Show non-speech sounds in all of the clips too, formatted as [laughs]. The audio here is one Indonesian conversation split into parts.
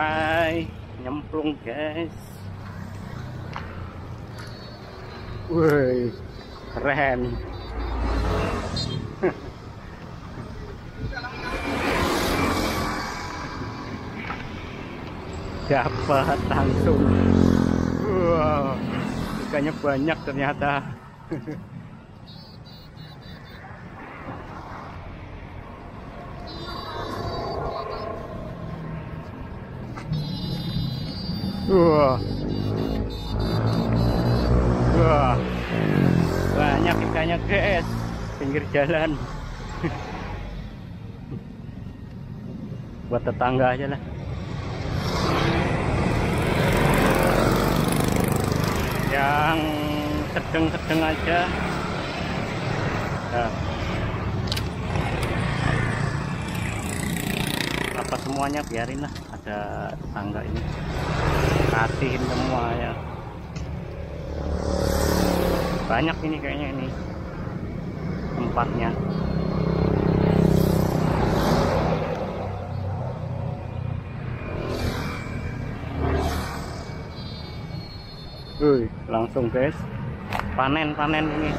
mulai nyemplung guys. Woi. Keren. Dapat langsung. Wow ikannya banyak ternyata Wah. Wah. Banyak ikannya, guys. Pinggir jalan. [laughs] Buat tetangga aja lah. Yang sedang-sedang aja. Nah. Apa semuanya biarin lah ada tetangga ini kasihin semua ya. Banyak ini kayaknya ini tempatnya. Wih, langsung guys. Panen-panen ini.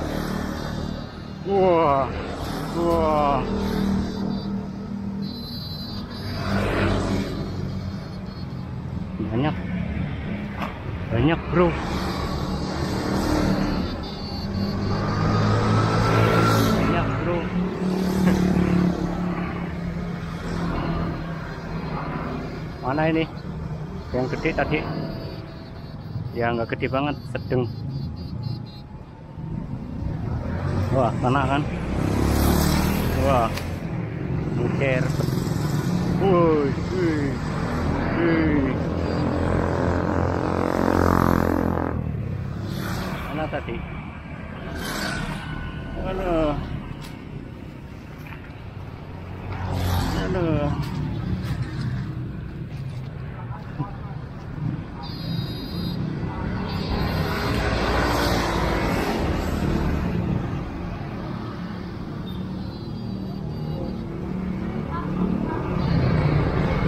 Wah wah. banyak bro. Banyak bro. [laughs] Mana ini? Yang gede tadi. Ya nggak gede banget sedang wah kena kan? Wah mucer woi woi woi tadi. Aduh aduh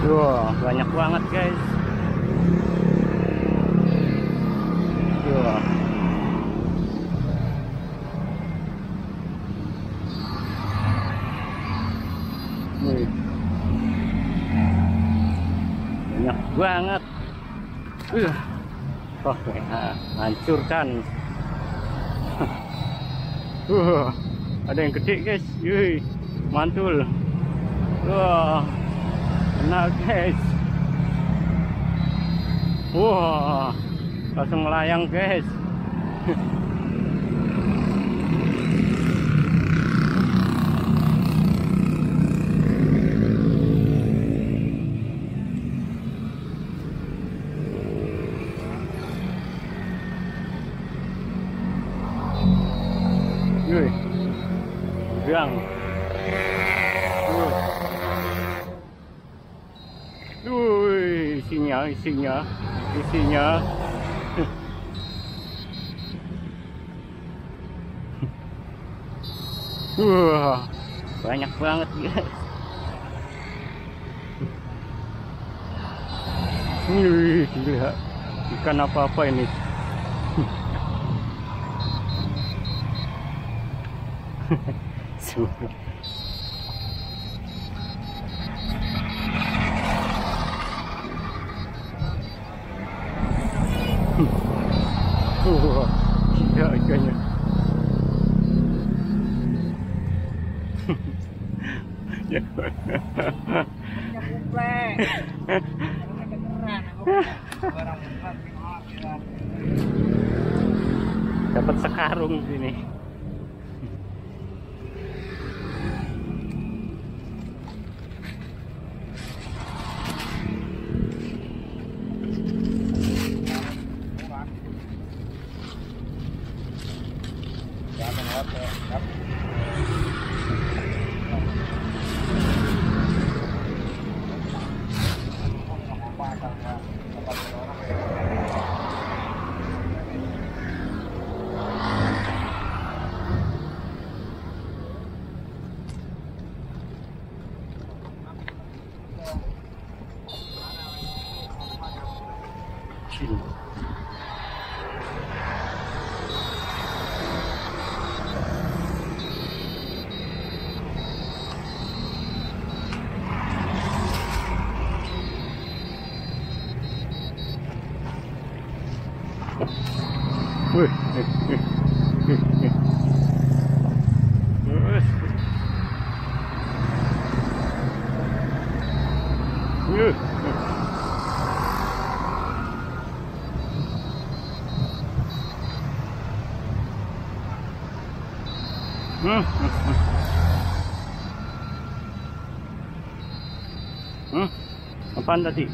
Wah, banyak banget guys. Wah. Nih. Banyak banget. Uh. Oh, ya, hancurkan. [laughs] Wah, ada yang gede guys. Yuh, mantul. Wah. Kena guys. Wah, langsung melayang guys. [laughs] Wih, gang. Wih. Wih, isinya, isinya. Wah, banyak banget guys. Wih, gila. Ikan apa-apa ini. [laughs] Sumpah. ng Panda D.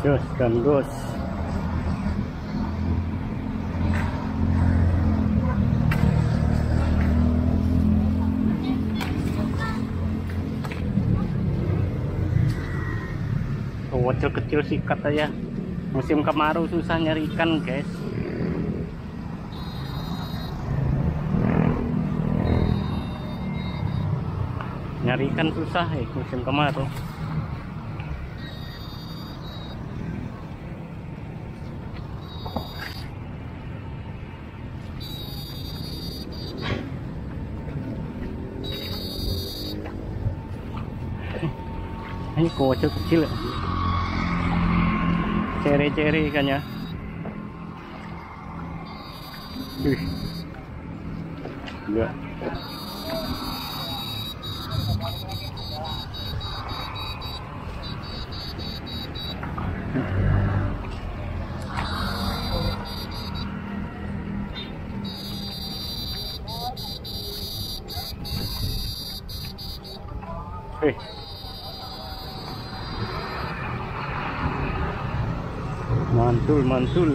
Diyos, kandos. Kecil-kecil sikat aja. Musim kemarau susah nyari ikan, guys. Nyari ikan susah eh musim kemarau. ini kocok kecil ya. Cere-cere ikannya Wih. enggak. Eh, mantul mantul.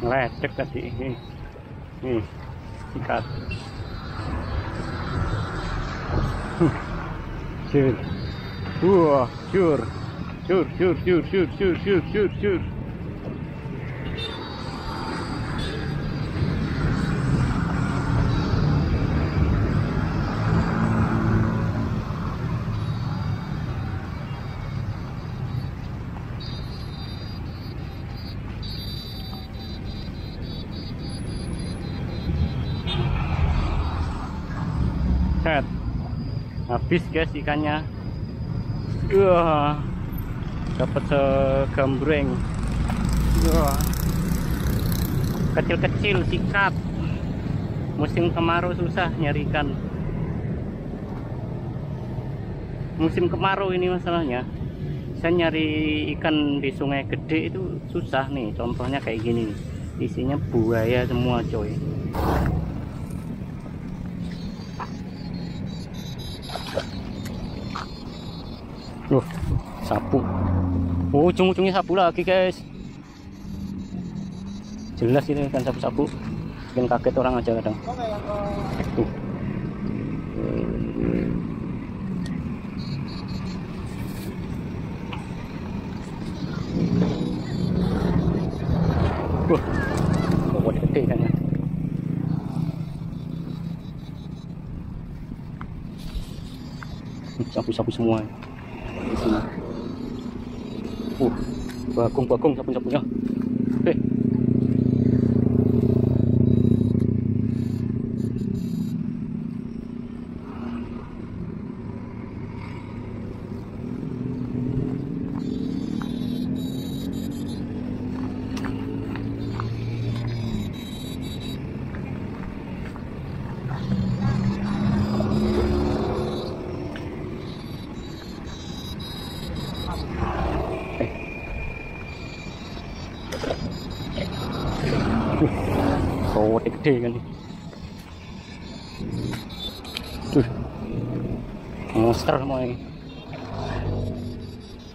Ngelecek tadi ini Ei, fica. Чур. О, чур. Чур, чур, чур, чур, чур, чур, чур. Habis guys ikannya. Wah dapat segambreng wah. Kecil-kecil sikat musim kemarau susah nyari ikan. Musim kemarau ini masalahnya. Saya nyari ikan di sungai gede itu susah nih contohnya kayak gini. Isinya buaya semua coy Loh, sapu. Oh, ujung-ujungnya sapu lagi, guys. Jelas ini kan sapu-sapu. Bikin kaget orang aja kadang. Tuh. Kan ya. Sapu-sapu semua benar uh bagong bagong sapunya sapunya eh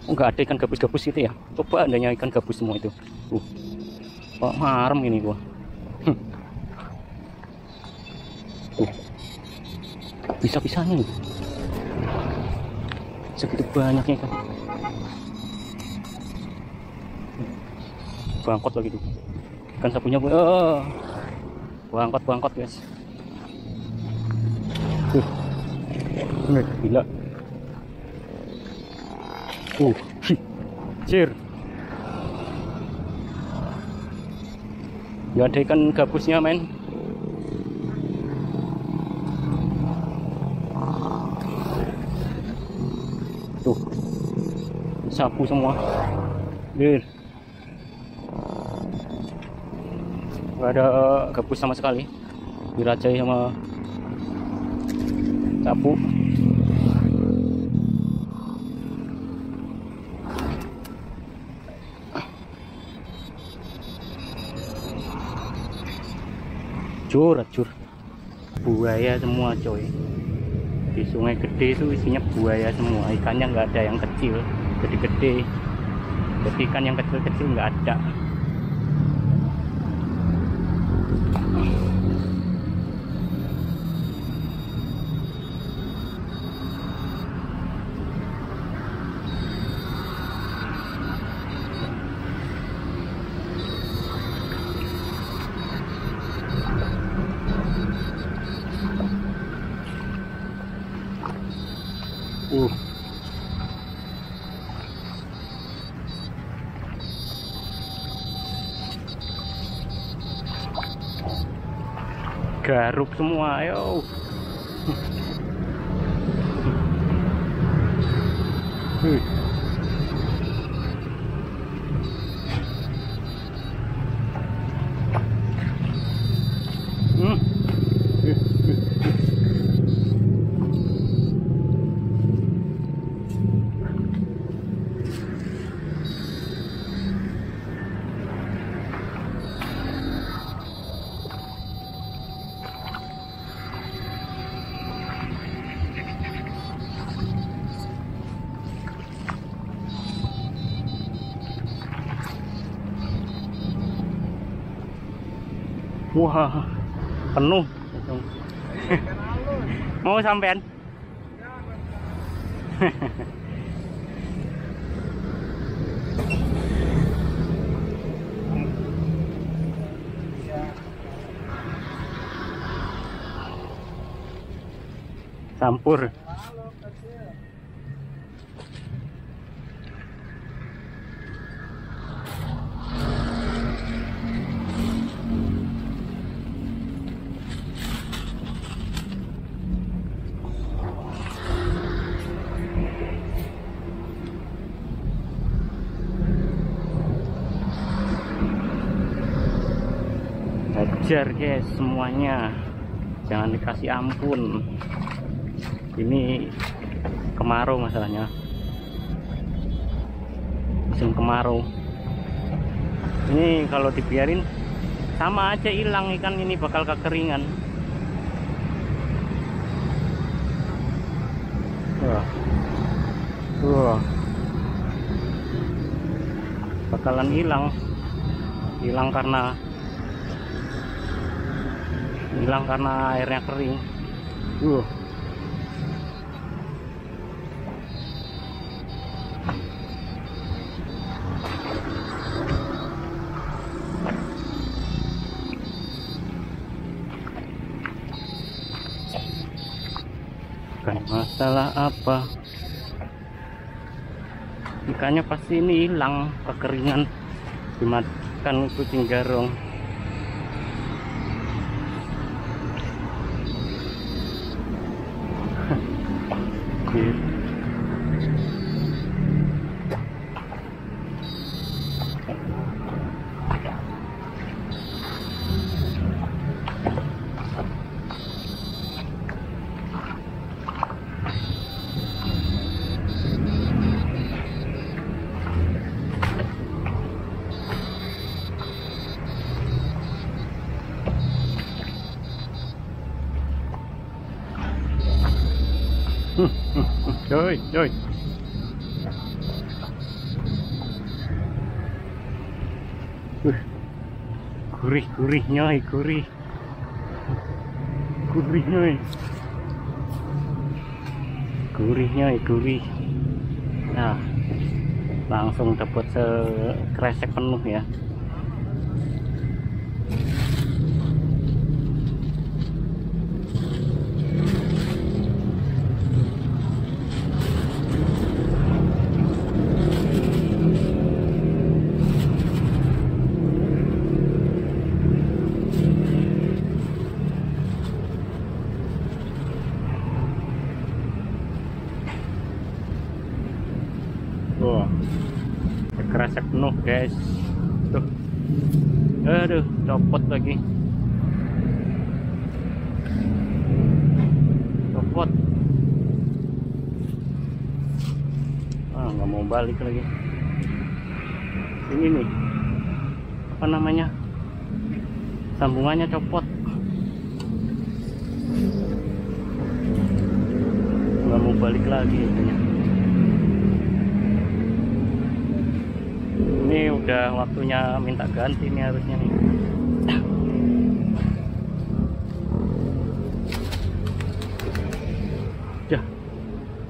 enggak ada ikan gabus-gabus itu ya? Coba andanya ikan gabus semua itu. Uh kok marem ini gua. Tuh bisa-bisanya nih. Segitu banyaknya kan bangkot lagi tuh. Ikan sapunya gue oh, bangkot bangkot guys. Tuh gila uh cir ya ada ikan gabusnya men. Tuh. Sapu semua. Lir. nggak ada gabus sama sekali. Diracai sama sapu cur cur buaya semua coy. Di sungai gede itu isinya buaya semua. Ikannya nggak ada yang kecil gede gede. Jadi ikan yang kecil kecil nggak ada garuk semua ayo [laughs] Penuh. [laughs] Mau sampean? [laughs] Campur. Hajar guys semuanya. Jangan dikasih ampun. Ini kemarau masalahnya. Musim kemarau. Ini kalau dibiarin sama aja hilang ikan ini bakal kekeringan. Wah. Wah. Bakalan hilang. Hilang karena hilang karena airnya kering. Uh. Bukan masalah apa. Ikannya pasti ini hilang kekeringan dimakan kucing garong. Gurih gurihnya gurih. Gurihnya gurihnya gurih nah langsung dapat sekresek penuh ya Wah, kerasa penuh guys. Tuh, aduh, copot lagi. Copot. Ah, nggak mau balik lagi. Ini nih, apa namanya? Sambungannya copot. Nggak mau balik lagi itunya. ini udah waktunya minta ganti nih harusnya nih Dah,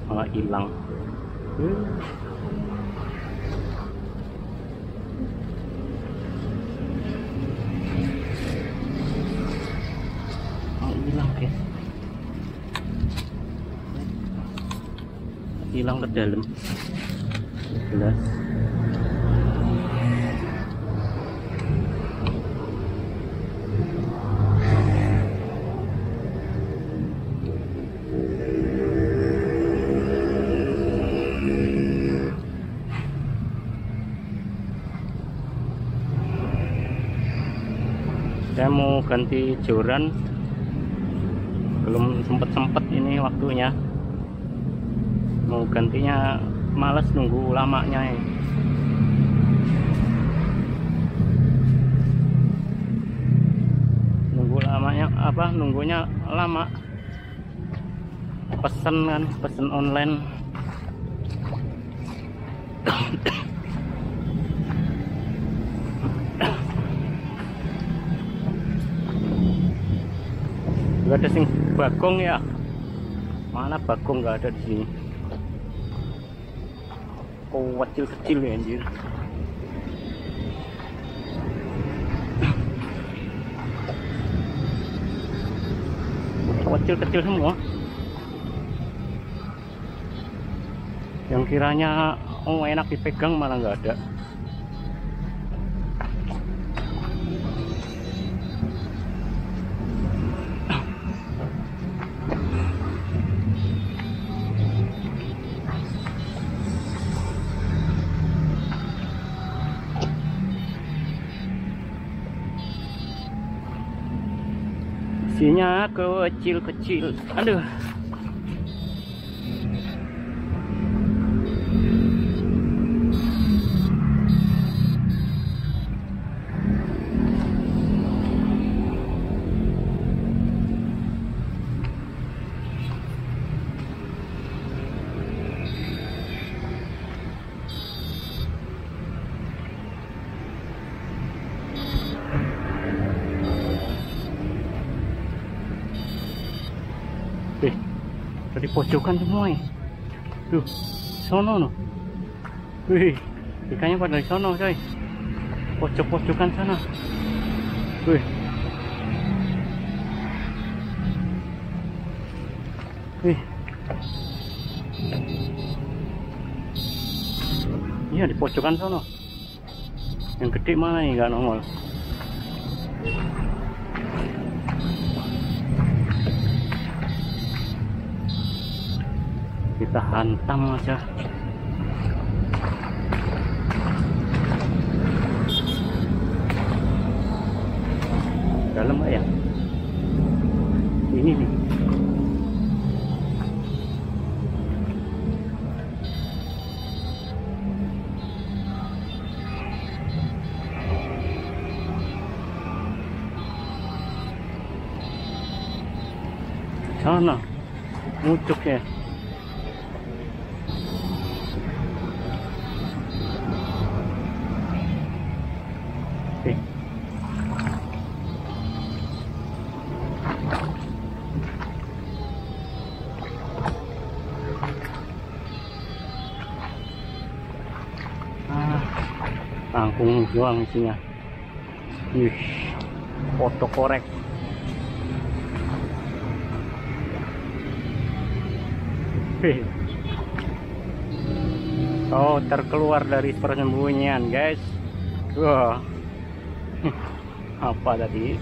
malah hilang. Malah hilang guys. Hilang ke dalam. Jelas saya mau ganti joran. Belum sempet sempet ini waktunya. Mau gantinya males nunggu lamanya. Ya. nunggu lamanya apa nunggunya lama. Pesen kan pesen online nggak ada sing bagong ya. Mana bagong nggak ada di sini? Oh kecil kecil ya anjir. Kecil kecil semua. Yang kiranya oh enak dipegang malah nggak ada isinya kecil-kecil. Aduh dari pojokan semua ya. Tuh, sono no. Wih, ikannya pada sono coy. Pojok-pojokan sana. Wih. Wih. Iya di pojokan sono. Yang gede mana nih nggak nongol. Kita hantam aja dalam ya? Ini nih. Sana. Mucuk doang isinya. Wih, foto korek. Oh terkeluar dari persembunyian guys. Wah. Apa tadi?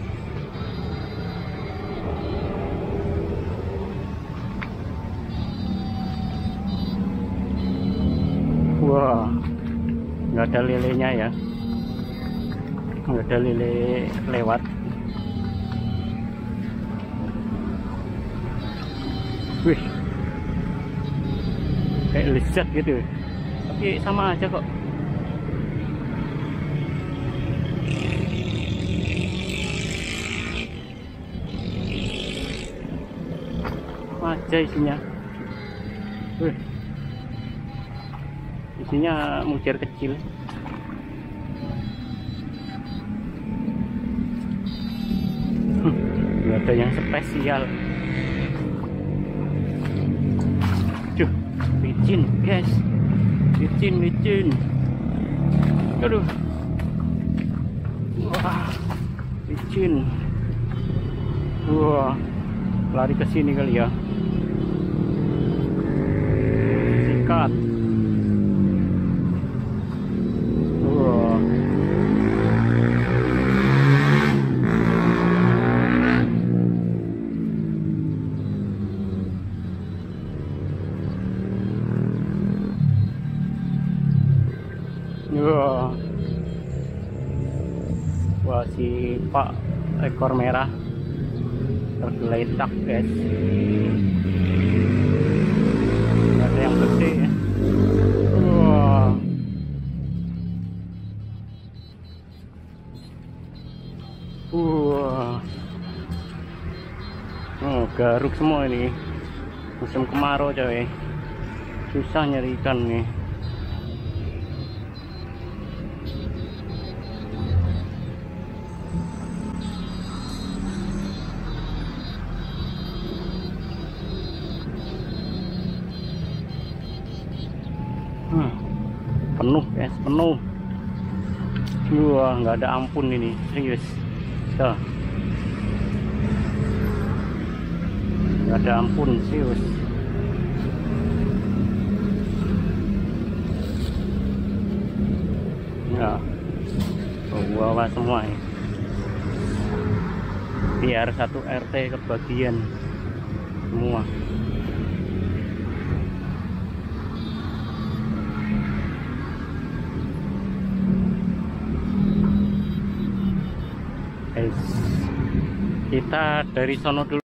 Wah. Nggak ada lelenya ya nggak ada lele lewat. Wih. Kayak lezat gitu. Tapi sama aja kok. Aja isinya. Wih. Isinya mujir kecil ada yang spesial. Duh, licin guys. Licin licin. Aduh. Wah licin. Wah lari ke sini kali ya. Sikat si Pak ekor merah tergeletak guys. Nggak ada yang gede ya. Wah. Wah. Oh, garuk semua ini. Musim kemarau coy. Susah nyari ikan nih. Penuh guys penuh wah nggak ada ampun ini. Serius tuh nggak ada ampun serius ya. Bawa semua ini? Biar satu RT kebagian. Semua kita dari sono dulu